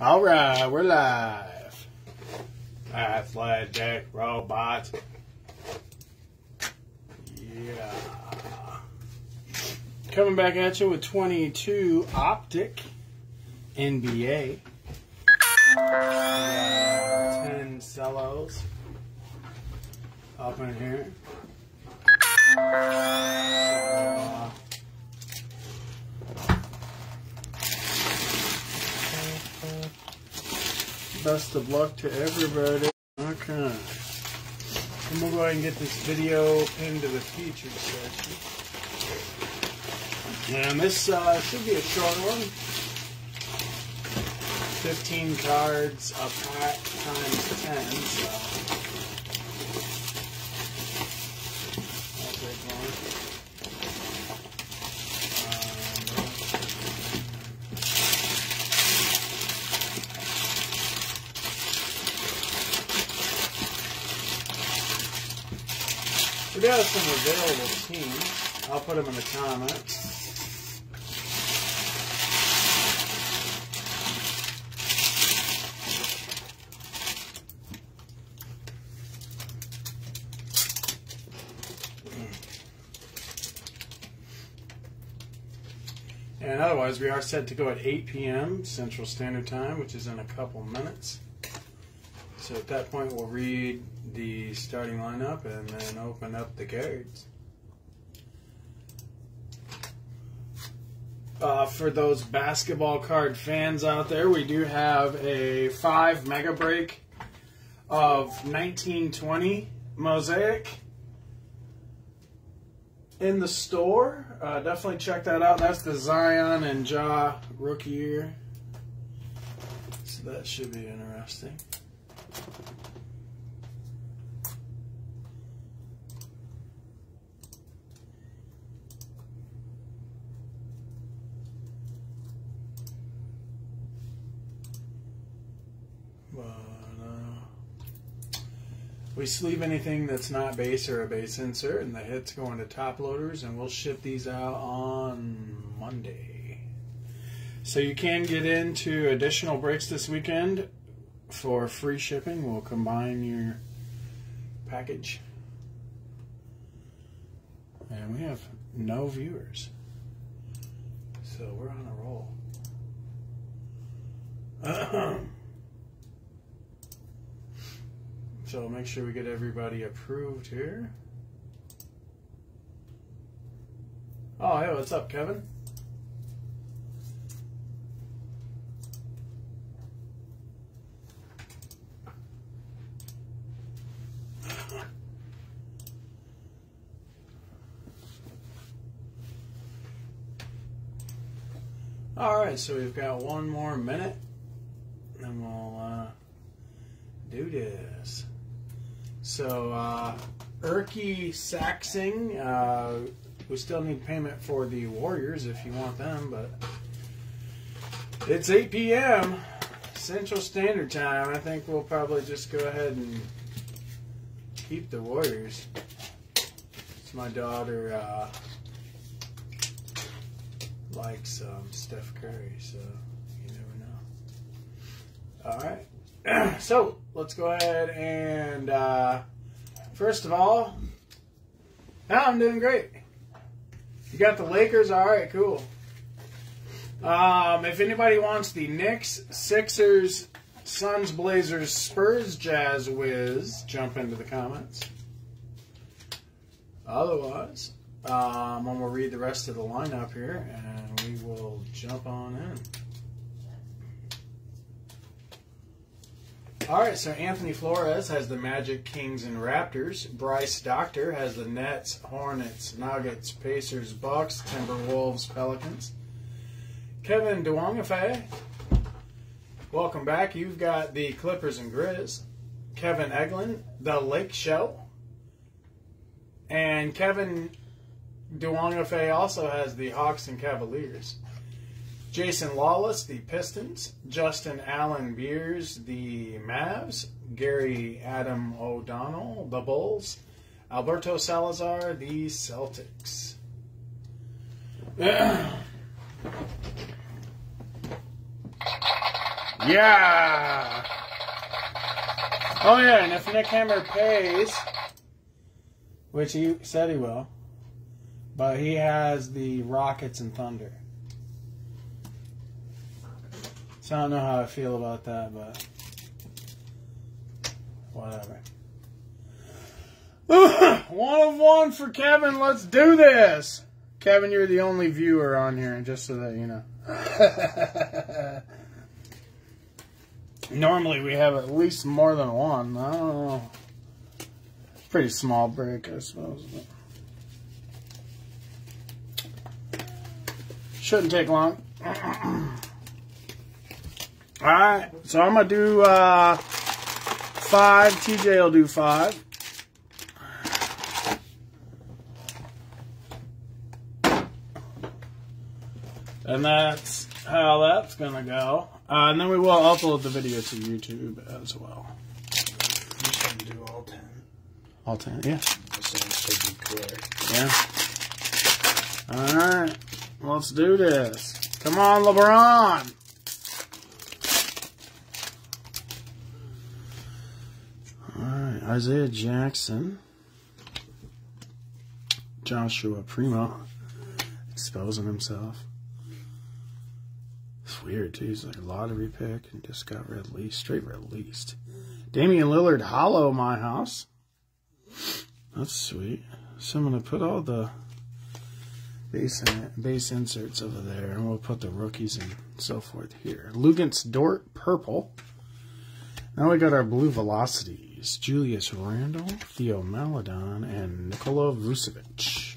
All right, we're live. Athletic robots. Yeah. Coming back at you with 22 Optic NBA. Uh, 10 cellos up in here. Best of luck to everybody. Okay. And we'll go ahead and get this video into the featured section. And this uh, should be a short one. 15 cards a pack times 10, so. Got some available teams. I'll put them in the comments. And otherwise, we are set to go at 8 p.m. Central Standard Time, which is in a couple minutes. So at that point, we'll read the starting lineup and then open up the cards. Uh, for those basketball card fans out there, we do have a 5 mega break of 1920 Mosaic in the store. Uh, definitely check that out. That's the Zion and Ja rookie year. So that should be interesting. Uh, we sleeve anything that's not base or a base insert, and the hits go into top loaders, and we'll ship these out on Monday. So you can get into additional breaks this weekend for free shipping. We'll combine your package. And we have no viewers. So we're on a roll. So make sure we get everybody approved here. Oh, hey, what's up, Kevin? All right, so we've got one more minute, and we'll uh, do this. So, uh, Erky Saxing, uh, we still need payment for the Warriors if you want them, but it's 8 p.m. Central Standard Time. I think we'll probably just go ahead and keep the Warriors. It's my daughter uh, likes um, Steph Curry, so you never know. All right. so let's go ahead and uh, first of all, I'm doing great. You got the Lakers, all right, cool. Um, if anybody wants the Knicks, Sixers, Suns, Blazers, Spurs, Jazz, Whiz, jump into the comments. Otherwise, um, I'm gonna read the rest of the lineup here, and we will jump on in. All right, so Anthony Flores has the Magic, Kings, and Raptors. Bryce Doctor has the Nets, Hornets, Nuggets, Pacers, Bucks, Timberwolves, Pelicans. Kevin Duangafe, welcome back. You've got the Clippers and Grizz. Kevin Eglin, the Lake Show. And Kevin Duangafe also has the Hawks and Cavaliers. Jason Lawless, the Pistons. Justin Allen Beers, the Mavs. Gary Adam O'Donnell, the Bulls. Alberto Salazar, the Celtics. Yeah. Oh yeah, and if Nick Hammer pays, which he said he will, but he has the Rockets and Thunder. So I don't know how I feel about that, but whatever. one of one for Kevin. Let's do this. Kevin, you're the only viewer on here, just so that you know. Normally we have at least more than one. I don't know. Pretty small break, I suppose. But shouldn't take long. Alright, so I'm going to do uh, five. TJ will do five. And that's how that's going to go. Uh, and then we will upload the video to YouTube as well. You should do all 10. All 10, yeah. The sounds should let's do this. Come on, LeBron. Alright, Isaiah Jackson. Joshua Primo. Exposing himself. It's weird, too. He's like a lottery pick and just got released. Straight released. Damian Lillard, hollow my house. That's sweet. So I'm going to put all the base, base inserts over there, and we'll put the rookies and so forth here. Luguentz Dort, purple. Now we got our blue velocities. Julius Randle, Theo Maledon, and Nikola Vucevic.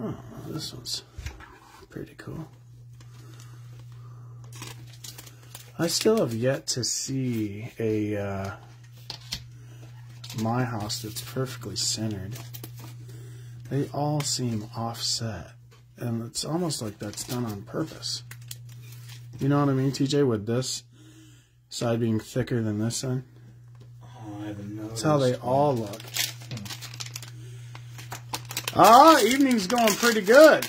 Oh, this one's pretty cool. I still have yet to see a uh, my house that's perfectly centered. They all seem offset, and it's almost like that's done on purpose. You know what I mean, TJ? With this side being thicker than this side, Oh, I haven't noticed. that's how they all look. Ah, evening's going pretty good.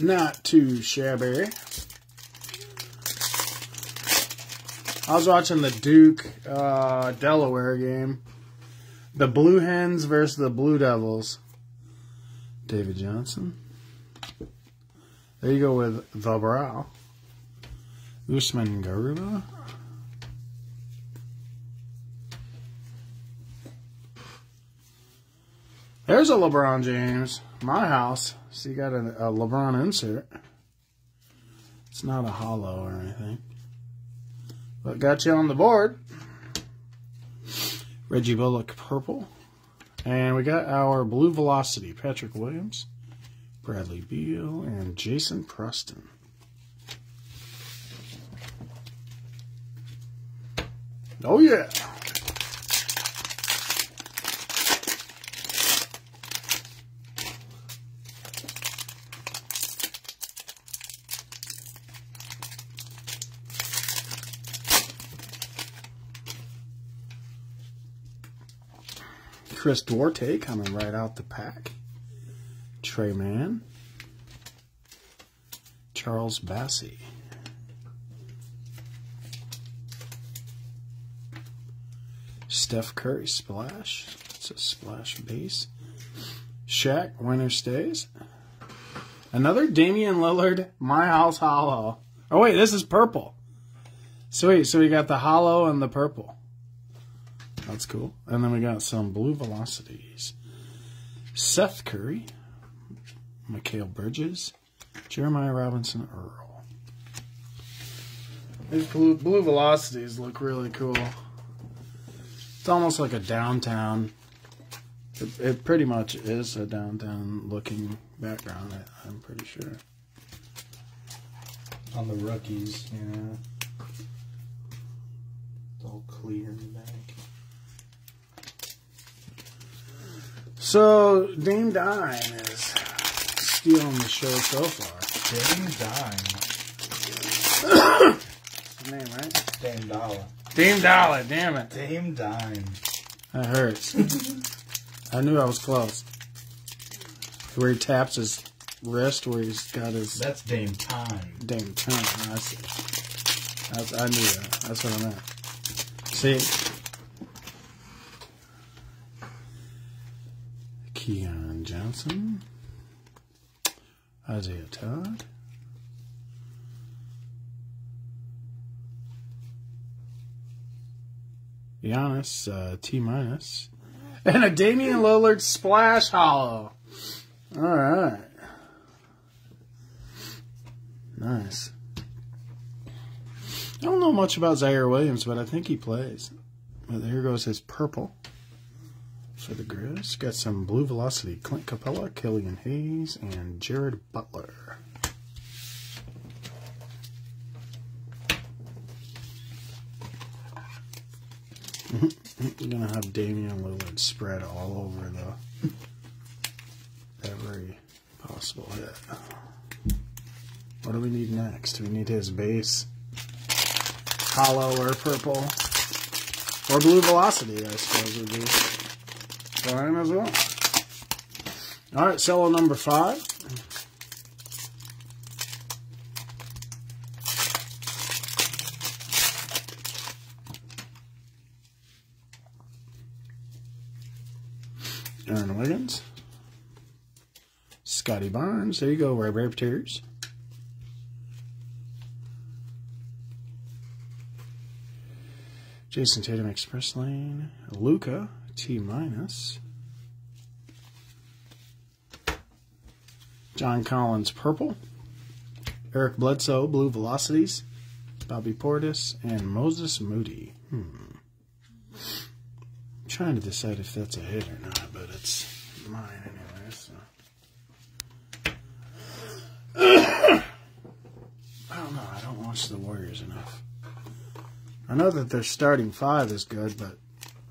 Not too shabby. I was watching the Duke uh, Delaware game. The Blue Hens versus the Blue Devils. David Johnson. There you go with the brow. Usman Garuba. There's a LeBron James. My house. So you got a, a LeBron insert. It's not a hollow or anything. But got you on the board. Reggie Bullock purple. And we got our blue velocity. Patrick Williams, Bradley Beal, and Jason Preston. Oh yeah. Chris Duarte coming right out the pack. Tre Mann. Charles Bassey. Steph Curry splash. It's a splash base. Shaq winner stays. Another Damian Lillard My House Hollow. Oh wait, this is purple. Sweet, so we got the hollow and the purple. That's cool. And then we got some blue velocities. Seth Curry, Mikal Bridges, Jeremiah Robinson Earl. These blue, blue velocities look really cool. It's almost like a downtown. It, it pretty much is a downtown looking background, I, I'm pretty sure. On the rookies. Yeah. It's all clear in the back. So Dame Dime is stealing the show so far. Dame Dime. His name, right? Dame Dollar. Dame Dollar, damn it. Dame Dime. That hurts. I knew I was close. where he taps his wrist, where he's got his That's Dame Time. damn time. I see. That's, I knew that. That's what I meant. See, Keon Johnson, Isaiah Todd. Giannis, uh, T. And a Damian Lillard splash hollow. All right. Nice. I don't know much about Ziaire Williams, but I think he plays. Well, here goes his purple for the Grizz. Got some blue velocity. Clint Capela, Killian Hayes, and Jared Butler. You're gonna have Damian Lillard spread all over the every possible hit. What do we need next? We need his base hollow or purple or blue velocity, I suppose would be fine as well. All right, cello number five. Aaron Wiggins. Scottie Barnes. There you go, Ray Raptors. Jayson Tatum Express Lane. Luka T minus. John Collins Purple. Eric Bledsoe Blue Velocities. Bobby Portis and Moses Moody. Hmm. I'm trying to decide if that's a hit or not, but it's mine anyway. So. I don't know. I don't watch the Warriors enough. I know that their starting five is good, but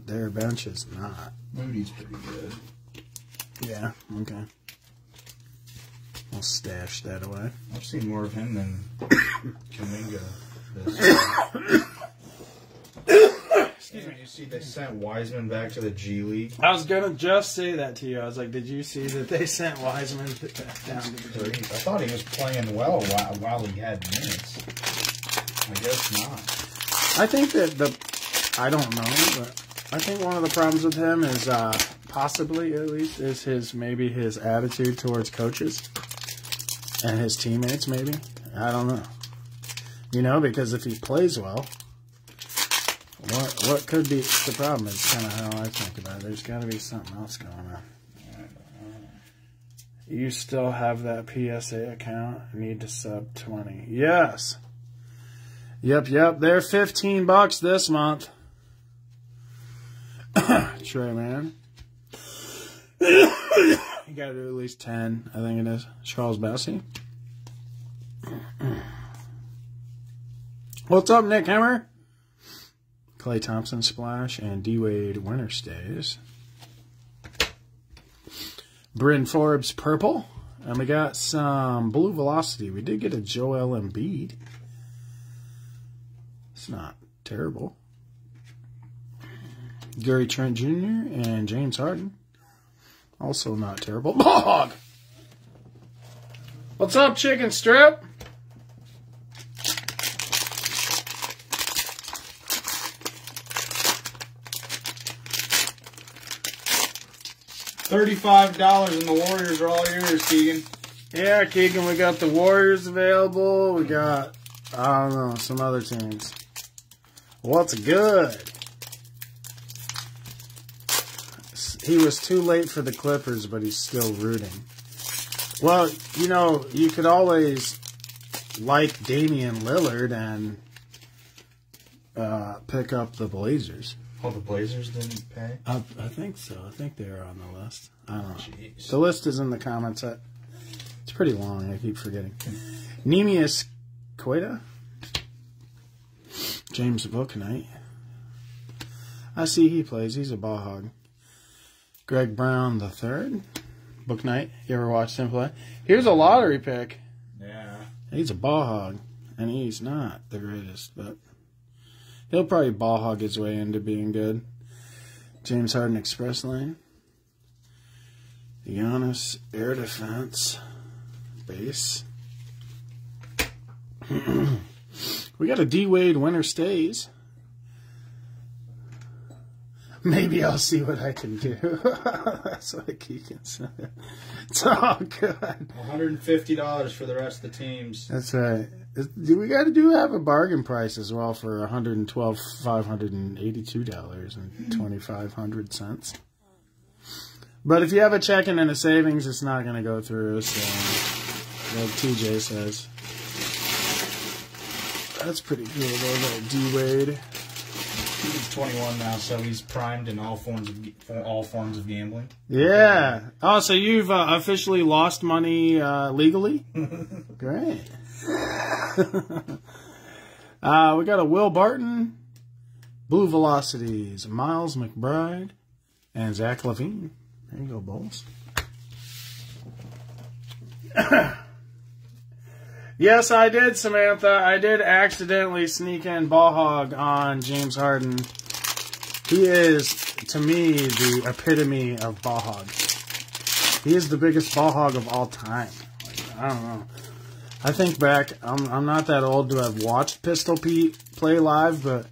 their bench is not. Moody's pretty good. Yeah. Okay. I'll stash that away. I've seen more of him than Kuminga. Excuse me. You see, they sent Wiseman back to the G League. I was gonna just say that to you. I was like, did you see that they sent Wiseman down to the G League? I thought he was playing well while, while he had minutes. I guess not. I think that the I don't know, but I think one of the problems with him is uh, possibly at least is his maybe his attitude towards coaches and his teammates. Maybe I don't know. You know, because if he plays well, what what could be the problem? Is kind of how I think about it. There's got to be something else going on. You still have that PSA account? Need to sub 20. Yes. Yep, yep. They're 15 bucks this month. Trey, man. you got to do at least 10, I think it is. Charles Bassey. What's up, Nick Hammer? Klay Thompson Splash and D Wade Winner Stays. Bryn Forbes Purple. And we got some Blue Velocity. We did get a Joel Embiid. It's not terrible. Gary Trent Jr. and James Harden. Also not terrible. Bog! What's up, Chicken Strip? Thirty-five dollars and the Warriors are all yours, Keegan. Yeah, Keegan, we got the Warriors available. We got, I don't know, some other teams. What's good? He was too late for the Clippers, but he's still rooting. Well, you know, you could always like Damian Lillard and uh, pick up the Blazers. Oh, the Blazers didn't pay. I, I think so. I think they're on the list. I don't know. Jeez. The list is in the comments. It's pretty long. I keep forgetting. Neemias Queta. James Bouknight. I see he plays. He's a ball hog. Greg Brown the third. Bouknight. You ever watched him play? Here's a lottery pick. Yeah. He's a ball hog, and he's not the greatest, but he'll probably ball hog his way into being good. James Harden Express Lane. Giannis Air Defense base. we got a D Wade winner stays. Maybe I'll see what I can do. That's what Keegan said. It's all good. $150 for the rest of the teams. That's right. Do we got to do have a bargain price as well for 112 582 dollars and mm-hmm. 2500 cents. But if you have a checking and a savings, it's not going to go through. So, like TJ says, that's pretty cool though. That D Wade. He's 21 now, so he's primed in all forms of all forms of gambling. Yeah. Oh, so you've uh, officially lost money uh, legally? Great. uh, we got a Will Barton, Blue Velocities, Miles McBride, and Zach LaVine. There you go, Bulls. yes, I did, Samantha. I did accidentally sneak in ball hog on James Harden. He is, to me, the epitome of ball hog. He is the biggest ball hog of all time. Like, I don't know. I think back, I'm, I'm not that old to have watched Pistol Pete play live, but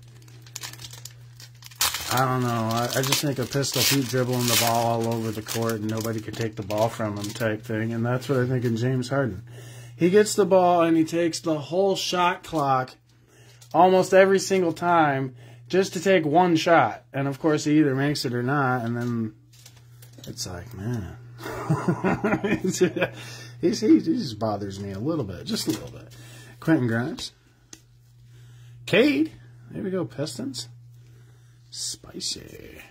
I don't know. I, I just think of Pistol Pete dribbling the ball all over the court and nobody could take the ball from him type thing. And that's what I think of James Harden. He gets the ball and he takes the whole shot clock almost every single time just to take one shot. And of course, he either makes it or not. And then it's like, man. He's, he, he just bothers me a little bit, just a little bit. Quentin Grimes. Cade. There we go, Pistons. Spicy.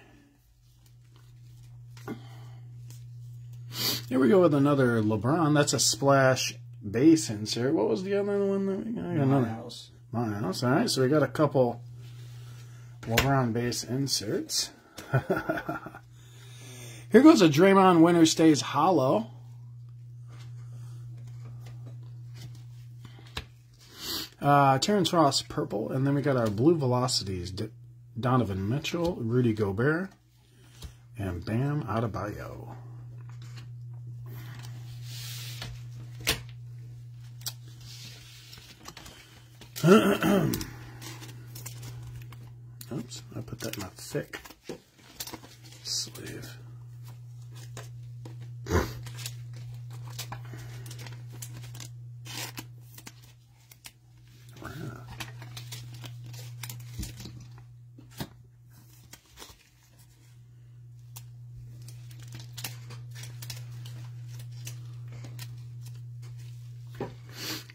Here we go with another LeBron. That's a splash base insert. What was the other one that we got? I house. My house. All right, so we got a couple LeBron base inserts. Here goes a Draymond Winner stays hollow. Uh, Terrence Ross, purple. And then we got our blue velocities. D Donovan Mitchell, Rudy Gobert, and Bam Adebayo. Oops, I put that in my thick sleeve.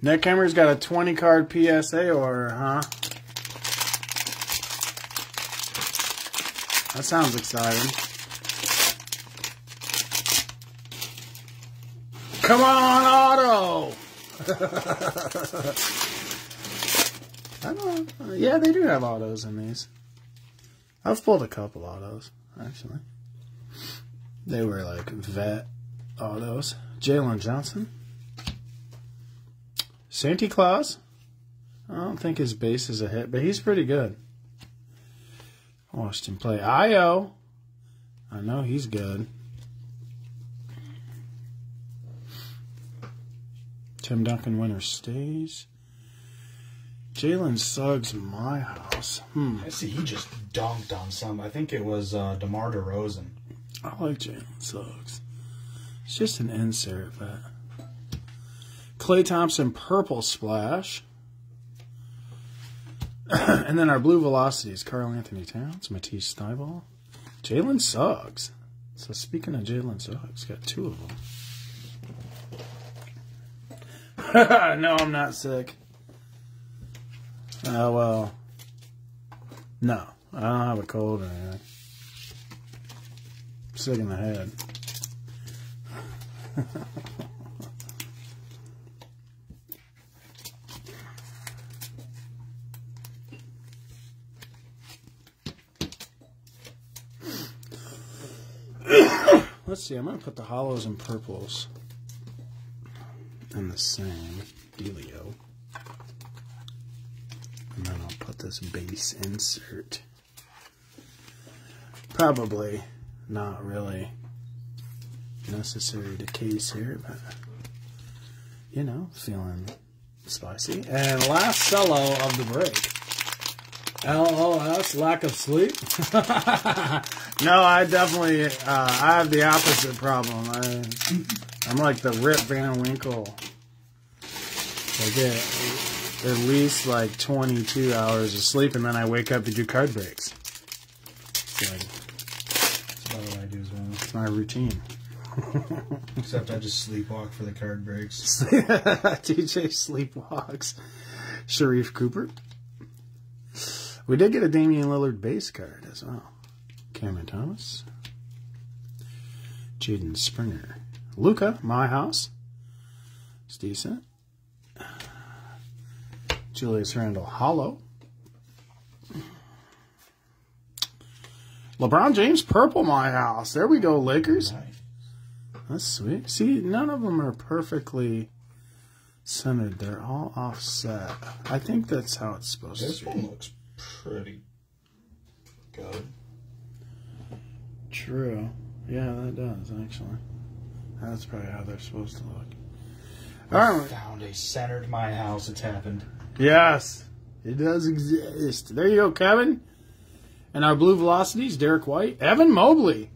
Hammer's got a 20 card PSA order, huh? That sounds exciting. Come on, Auto! I don't Yeah, they do have autos in these. I've pulled a couple autos, actually. They were like vet autos. Jalen Johnson. Santa Claus. I don't think his base is a hit, but he's pretty good. Watched him play. Io. I know he's good. Tim Duncan winner stays. Jalen Suggs, my house. Hmm. I see he just dunked on some. I think it was uh, DeMar DeRozan. I like Jalen Suggs. It's just an insert, but. Klay Thompson purple splash. and then our blue velocities, Karl Anthony Towns, Matisse Thybulle, Jalen Suggs. So speaking of Jalen Suggs, got two of them. no, I'm not sick. Oh, well. No, I don't have a cold or anything. sick in the head. Let's see, I'm going to put the hollows and purples in the same dealio. And then I'll put this base insert. Probably not really necessary to case here, but you know, feeling spicy. And last cello of the break. LOS, lack of sleep. no, I definitely, uh, I have the opposite problem. I, I'm like the Rip Van Winkle. I get at least like 22 hours of sleep, and then I wake up to do card breaks. It's like, That's about what I do as well. it's my routine. Except I just sleepwalk for the card breaks. DJ sleepwalks. Sharife Cooper. We did get a Damian Lillard base card as well. Cameron Thomas. Jaden Springer. Luka, my house. It's decent. Julius Randle, hollow. LeBron James, purple, my house. There we go, Lakers. That's sweet. See, none of them are perfectly centered. They're all offset. I think that's how it's supposed This to be. one looks pretty good. True. Yeah, that does, actually. That's probably how they're supposed to look. All right. Found a center centered my house. It's happened. Yes, it does exist. There you go, Kevin. And our blue velocities, Derrick White, Evan Mobley.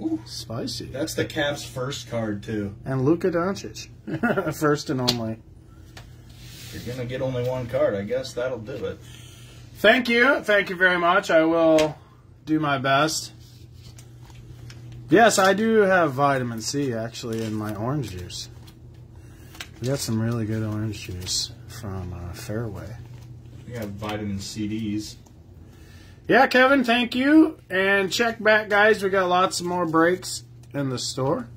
Ooh, Spicy. that's the Caps' first card too. And Luka Doncic. First and only. If you're gonna get only one card, I guess that'll do it. Thank you. Thank you very much. I will do my best. Yes, I do have vitamin C actually in my orange juice. We got some really good orange juice from uh, Fairway. We have vitamin CDs. Yeah, Kevin, thank you. And check back, guys. We got lots more breaks in the store.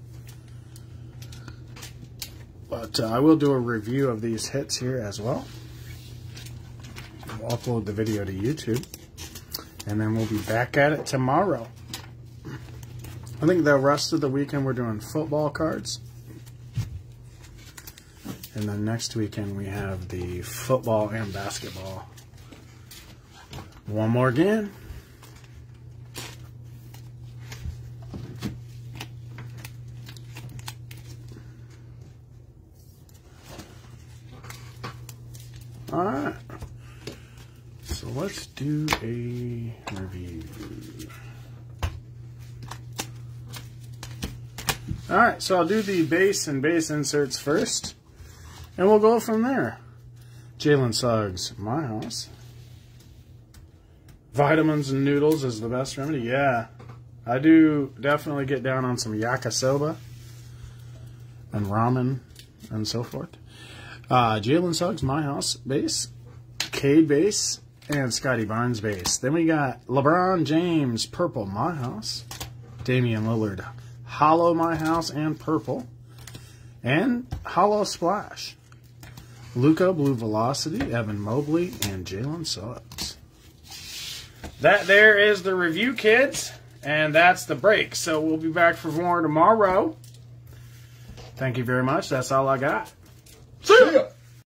But uh, I will do a review of these hits here as well. We'll upload the video to YouTube. And then we'll be back at it tomorrow. I think the rest of the weekend we're doing football cards. And then next weekend we have the football and basketball. One more again. All right. So let's do a review. All right, so I'll do the base and base inserts first, and we'll go from there. Jalen Suggs, my house. Vitamins and noodles is the best remedy. Yeah, I do definitely get down on some yakisoba and ramen and so forth. Uh, Jalen Suggs, my house base, Cade base, and Scottie Barnes base. Then we got LeBron James, purple, my house. Damian Lillard, hollow, my house, and purple. And hollow splash. Luka, blue velocity, Evan Mobley, and Jalen Suggs. That there is the review, kids, and that's the break. So we'll be back for more tomorrow. Thank you very much. That's all I got. See ya!